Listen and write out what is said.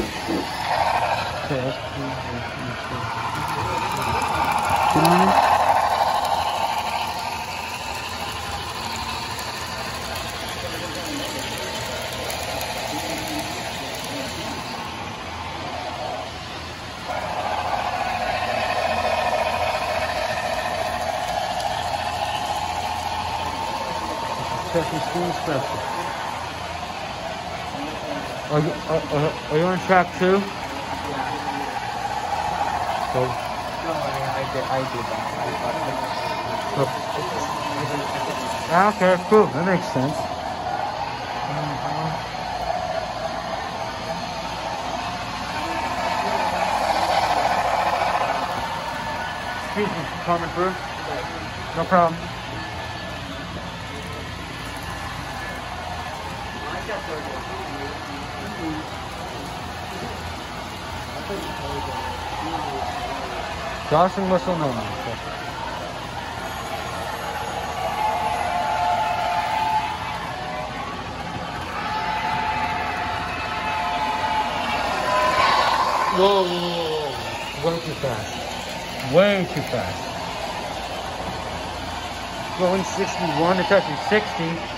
Okay, that's cool. Are you, are, are, are you on track two? So, No, I, I did, I did that. I thought ah, okay, cool. That makes sense. Excuse me, coming through. No problem. Johnson whistle no. Whoa, whoa, whoa, whoa. Way too fast. Way too fast. Going 61, it's actually 60.